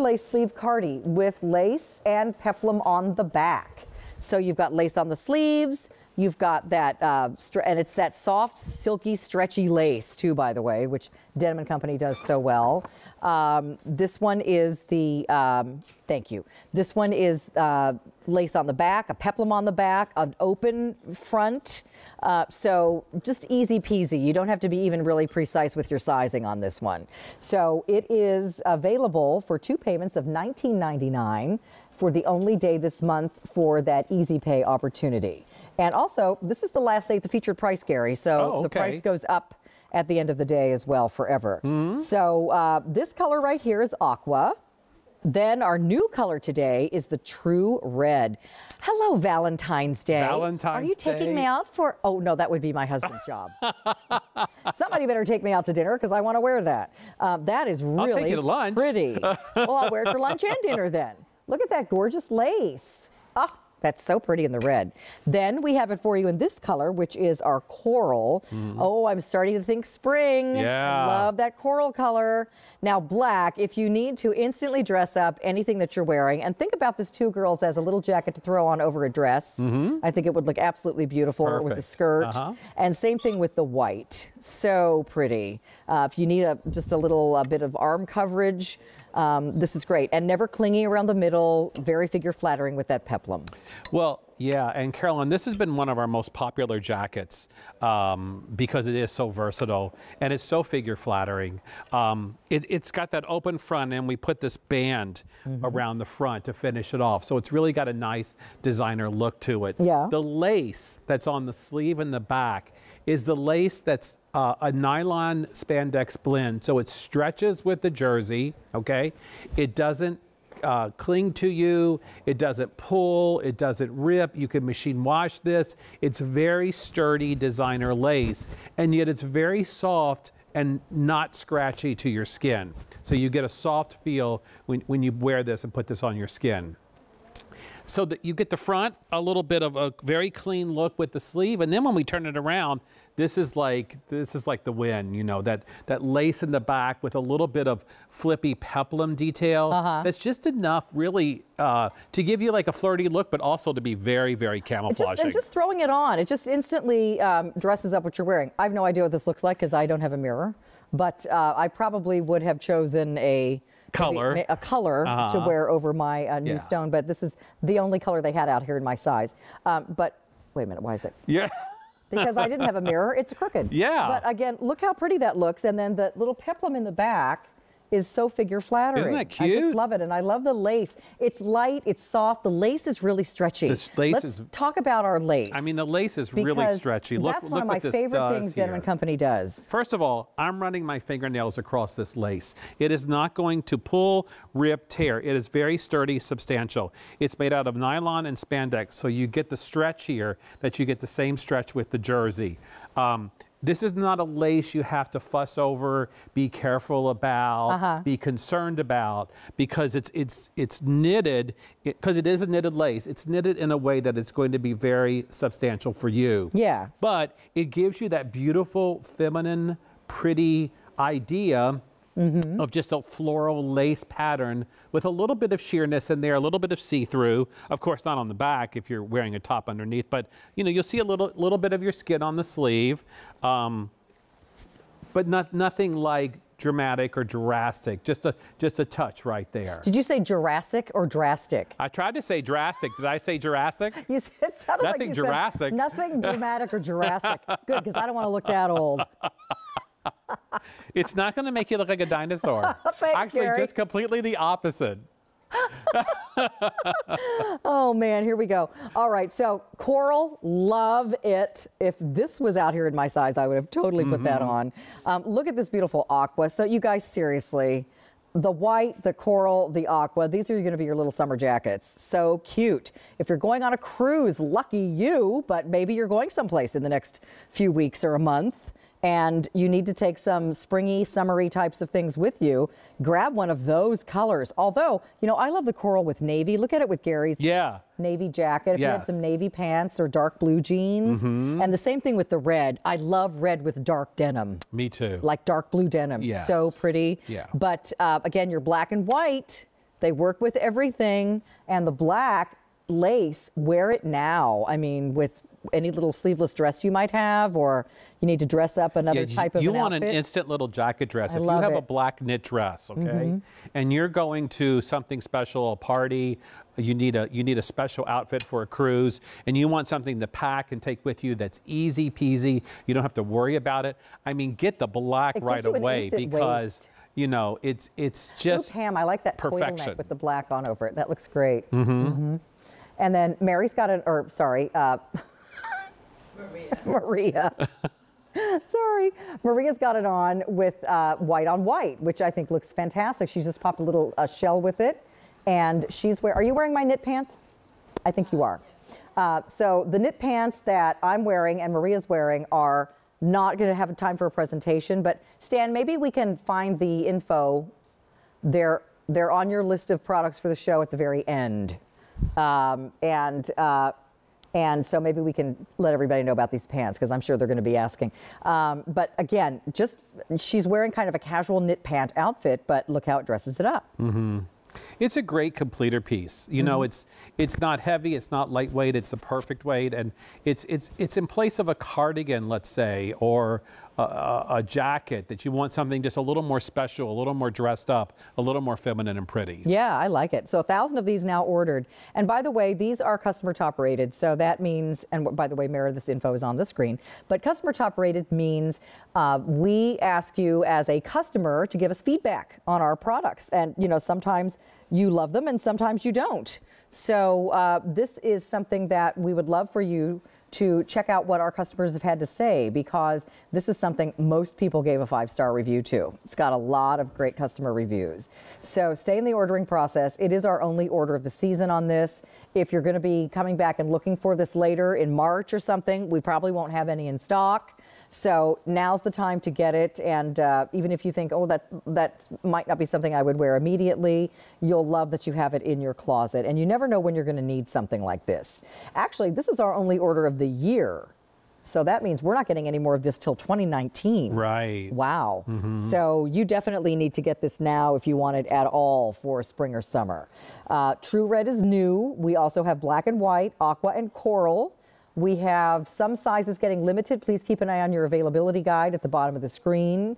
lace sleeve cardi with lace and peplum on the back. So you've got lace on the sleeves, you've got that, uh, and it's that soft, silky, stretchy lace too, by the way, which Denim & Company does so well. Um, this one is the, um, thank you. This one is uh, lace on the back, a peplum on the back, an open front. Uh, so just easy peasy. You don't have to be even really precise with your sizing on this one. So it is available for two payments of $19.99 for the only day this month for that easy pay opportunity. And also, this is the last day at the featured price, Gary. So oh, okay. the price goes up at the end of the day as well forever. Mm-hmm. So uh, this color right here is aqua. Then our new color today is the true red. Hello, Valentine's Day. Valentine's Day. Are you taking me out for? Oh no, that would be my husband's job. Somebody better take me out to dinner because I want to wear that. Uh, that is really take you to lunch. pretty. well, I'll wear it for lunch and dinner then. Look at that gorgeous lace. That's so pretty in the red. Then we have it for you in this color, which is our coral. Oh, I'm starting to think spring. Yeah. Love that coral color. Now, black, if you need to instantly dress up anything that you're wearing, and think about this two girls as a little jacket to throw on over a dress. Hmm. I think it would look absolutely beautiful with the Mm-hmm. Skirt. Uh-huh. And same thing with the white. So pretty. Uh, if you need a just a little a bit of arm coverage, um, this is great. And never clingy around the middle, very figure flattering with that peplum. Well, yeah, and Carolyn, this has been one of our most popular jackets um, because it is so versatile and it's so figure flattering. Um, it, has got that open front, and we put this band Mm-hmm. around the front to finish it off. So it's really got a nice designer look to it. Yeah. The lace that's on the sleeve and the back is the lace that's uh, a nylon spandex blend. So it stretches with the jersey, okay? It doesn't uh, cling to you. It doesn't pull. It doesn't rip. You can machine wash this. It's very sturdy designer lace, and yet it's very soft and not scratchy to your skin. So you get a soft feel when, when you wear this and put this on your skin. So that you get the front, a little bit of a very clean look with the sleeve, and then when we turn it around, this is like this is like the win, you know, that that lace in the back with a little bit of flippy peplum detail. Uh-huh. That's just enough, really, uh, to give you like a flirty look, but also to be very, very camouflaging. just, and just throwing it on, it just instantly um, dresses up what you're wearing. I have no idea what this looks like because I don't have a mirror, but uh, I probably would have chosen a Color. a color to Uh-huh. wear over my uh, new Yeah. stone. But this is the only color they had out here in my size. Um, but wait a minute, why is it? yeah. because I didn't have a mirror. It's crooked. Yeah. But again, look how pretty that looks. And then the little peplum in the back is so figure flattering. Isn't that I cute? just love it. And I love the lace. It's light, it's soft. The lace is really stretchy. This lace Let's is- talk about our lace. I mean, the lace is really stretchy. Look, That's look one of what my favorite things Denim here. & Company does. First of all, I'm running my fingernails across this lace. It is not going to pull, rip, tear. It is very sturdy, substantial. It's made out of nylon and spandex, so you get the stretch here that you get the same stretch with the jersey. Um, this is not a lace you have to fuss over, be careful about, Uh-huh. be concerned about, because it's it's it's knitted because it is a knitted lace. It's knitted in a way that it's going to be very substantial for you Yeah. but it gives you that beautiful, feminine, pretty idea Mm-hmm. of just a floral lace pattern with a little bit of sheerness in there, a little bit of see-through. Of course, not on the back if you're wearing a top underneath, but you know you'll see a little little bit of your skin on the sleeve, um, but not nothing like dramatic or drastic. Just a just a touch right there. Did you say Jurassic or drastic? I tried to say drastic. Did I say Jurassic? You said sounded like Nothing you Jurassic. nothing dramatic or Jurassic. Good, because I don't want to look that old. It's not going to make you look like a dinosaur. Thanks, Actually, Gary. just completely the opposite. Oh man, here we go. All right, so coral, love it. If this was out here in my size, I would have totally put that Mm-hmm. on. Um, look at this beautiful aqua. So you guys, seriously, the white, the coral, the aqua, these are going to be your little summer jackets. So cute. If you're going on a cruise, lucky you, but maybe you're going someplace in the next few weeks or a month and you need to take some springy, summery types of things with you, grab one of those colors. Although, you know, I love the coral with navy. Look at it with Gary's Yeah. navy jacket. If you have some navy pants or dark blue jeans. And the same thing with the red. I love red with dark denim, Me too. like dark blue denim. So pretty. Yeah. But uh, again, your black and white. They work with everything, and the black lace, wear it now. I mean, with any little sleeveless dress you might have, or you need to dress up another Yeah, type of you an want outfit. an instant little jacket dress. I if you have a it. Mm-hmm. black knit dress, okay, and you're going to something special, a party, you need a you need a special outfit for a cruise, and you want something to pack and take with you that's easy peasy. You don't have to worry about it. I mean, get the black It right away because waist. you know it's it's Ooh, just Pam, I like that perfection. with the black on over it. That looks great. Mm-hmm. And then Mary's got an, or sorry, uh, Maria. Maria. sorry, Maria's got it on with uh, white on white, which I think looks fantastic. She's just popped a little uh, shell with it, and she's wear. Are you wearing my knit pants? I think you are. Uh, so the knit pants that I'm wearing and Maria's wearing are not going to have time for a presentation, but Stan, maybe we can find the info they're they're on your list of products for the show at the very end, um, and uh, and so maybe we can let everybody know about these pants because I'm sure they're going to be asking. Um, but again, just she's wearing kind of a casual knit pant outfit, but look how it dresses it up. Mm -hmm. It's a great completer piece. You know, Mm-hmm. it's it's not heavy, it's not lightweight, it's the perfect weight, and it's it's it's in place of a cardigan, let's say, or a, a, jacket that you want something just a little more special, a little more dressed up, a little more feminine and pretty. Yeah, I like it. So a thousand of these now ordered. And by the way, these are customer top rated. So that means, and by the way, Mara, this info is on the screen. But customer top rated means uh, we ask you as a customer to give us feedback on our products. And you know, sometimes you love them and sometimes you don't. So uh, this is something that we would love for you to check out what our customers have had to say because this is something most people gave a five star review to. It's got a lot of great customer reviews. So stay in the ordering process. It is our only order of the season on this. If you're going to be coming back and looking for this later in March or something, we probably won't have any in stock. So now's the time to get it. And uh, even if you think, oh, that that might not be something I would wear immediately, you'll love that you have it in your closet. And you never know when you're going to need something like this. Actually, this is our only order of the year. So that means we're not getting any more of this till 2019. Right. Wow. So you definitely need to get this now if you want it at all for spring or summer. Uh, True Red is new. We also have black and white, aqua and coral. We have some sizes getting limited. Please keep an eye on your availability guide at the bottom of the screen.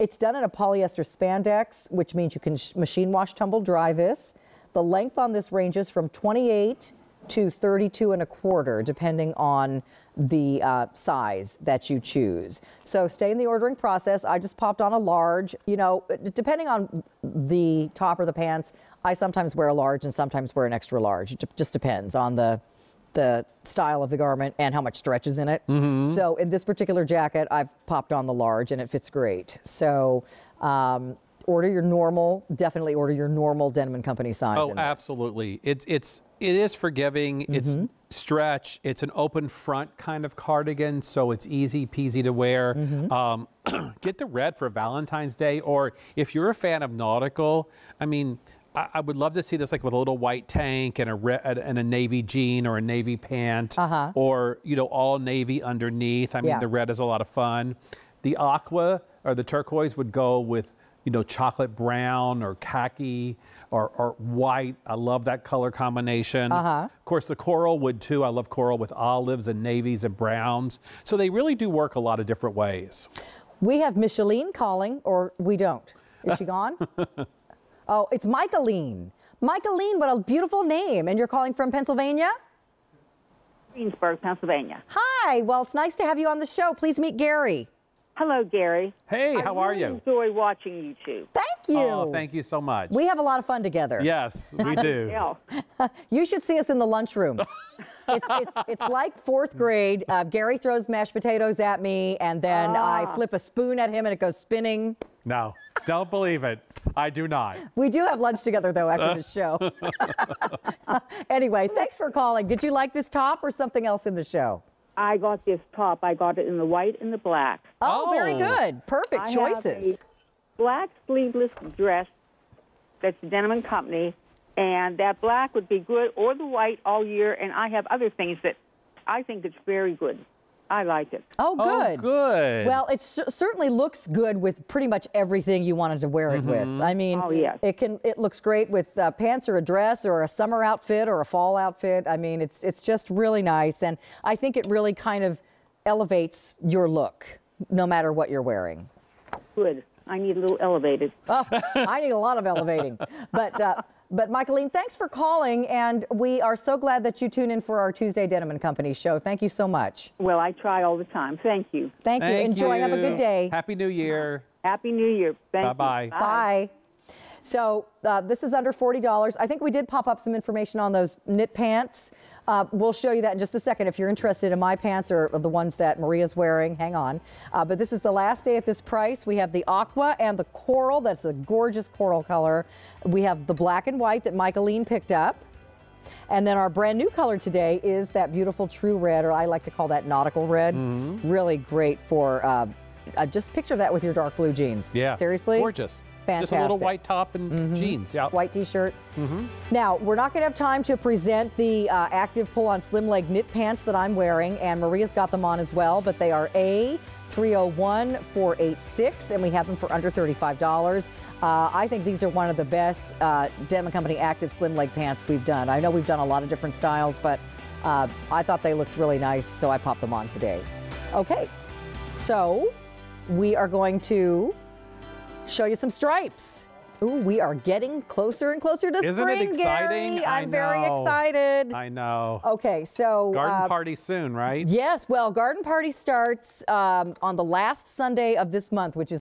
It's done in a polyester spandex, which means you can machine wash, tumble dry this. The length on this ranges from 28 to 32 and a quarter, depending on the uh, size that you choose. So stay in the ordering process. I just popped on a large. You know, depending on the top or the pants, I sometimes wear a large and sometimes wear an extra large. It just depends on the the style of the garment and how much stretch is in it. So in this particular jacket, I've popped on the large and it fits great. So um, order your normal, definitely order your normal Denim and Company size. Oh, absolutely. It's it's it is forgiving. It's Mm-hmm. stretch. It's an open front kind of cardigan, so it's easy peasy to wear. Mm-hmm. Um, get the red for Valentine's Day, or if you're a fan of nautical, I mean. I I would love to see this like with a little white tank and a and a navy jean or a navy pant, Uh-huh. or you know all navy underneath. I mean Yeah. the red is a lot of fun. The aqua or the turquoise would go with you know chocolate brown or khaki or, or white. I love that color combination. Uh-huh. Of course, the coral would too. I love coral with olives and navies and browns. So they really do work a lot of different ways. We have Micheline calling, or we don't. Is she gone? oh, it's Michaeline. Michaeline, what a beautiful name. And you're calling from Pennsylvania? Greensburg, Pennsylvania. Hi. Well, it's nice to have you on the show. Please meet Gary. Hello, Gary. Hey, I how are really you? enjoy watching you two. Thank you. Oh, thank you so much. We have a lot of fun together. yes, we do. Yeah. You should see us in the lunchroom. it's, it's, it's like fourth grade. Uh, Gary throws mashed potatoes at me, and then I flip a spoon at him, and it goes spinning. No, don't believe it. I do not. We do have lunch together, though, after the show. anyway, thanks for calling. Did you like this top or something else in the show? I got this top. I got it in the white and the black. Oh, very Oh. good. Perfect I have choices. a black sleeveless dress that's the Denim and Company, and that black would be good, or the white all year. And I have other things that I think it's very good. I like it. Oh, Oh, good. good. Well, it certainly looks good with pretty much everything you wanted to wear it with. I mean, Oh, yes. it can. It looks great with uh, pants or a dress or a summer outfit or a fall outfit. I mean, it's it's just really nice, and I think it really kind of elevates your look, no matter what you're wearing. Good. I need a little elevated. Oh, I need a lot of elevating. But, uh, but Michaeline, thanks for calling, and we are so glad that you tune in for our Tuesday Denim and Company show. Thank you so much. Well, I try all the time. Thank you. Thank, you. Thank Enjoy. Have a good day. Happy New Year. Happy New Year. Thank you. Bye-bye. Bye. So uh, this is under $40. I think we did pop up some information on those knit pants. Uh, we'll show you that in just a second if you're interested in my pants or the ones that Maria's wearing. Hang on. Uh, but this is the last day at this price. We have the aqua and the coral. That's a gorgeous coral color. We have the black and white that Michaeline picked up. And then our brand new color today is that beautiful true red, or I like to call that nautical red. Mm-hmm. Really great for, uh, uh, just picture that with your dark blue jeans. Yeah. Seriously? Gorgeous. Fantastic. Just a little white top and jeans. Yeah. white t-shirt. Mm -hmm. Now, we're not going to have time to present the uh, active pull-on slim leg knit pants that I'm wearing, and Maria's got them on as well, but they are A301486, and we have them for under $35. Uh, I think these are one of the best uh, Denim Company active slim leg pants we've done. I know we've done a lot of different styles, but uh, I thought they looked really nice, so I popped them on today. Okay, so we are going to show you some stripes. Ooh, we are getting closer and closer to Isn't it spring, exciting? Gary. I'm very excited. I know. Okay, so Garden uh, party soon, right? Yes, well, garden party starts um, on the last Sunday of this month, which is